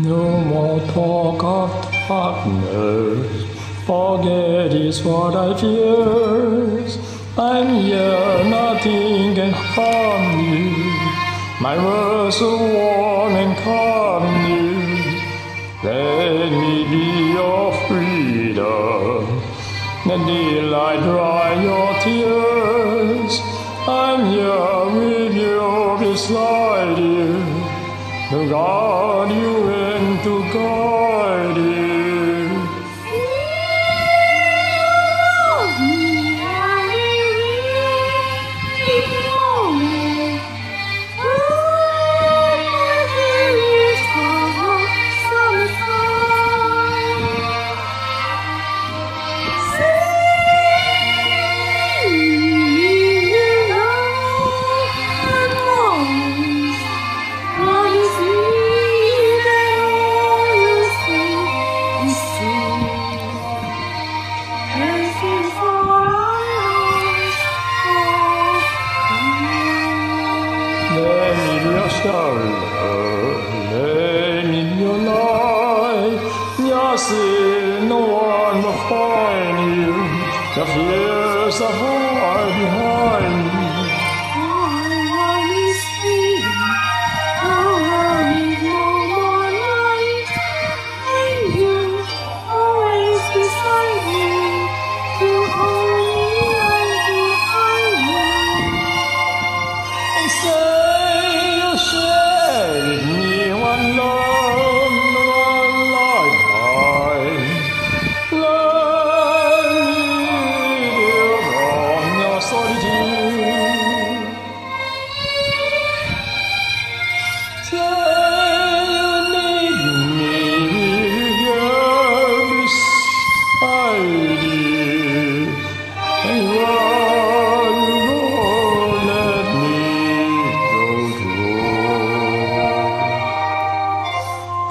No more talk of darkness. Forget is what I fear. I'm here, nothing can harm you. My words are warm and calm you. Let me be your freedom. The daylight dry your tears. I'm here with you beside you. To guard you and shoulder, let me your. Just no one will find you. The fears are hard behind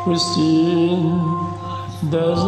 too. Christine, there's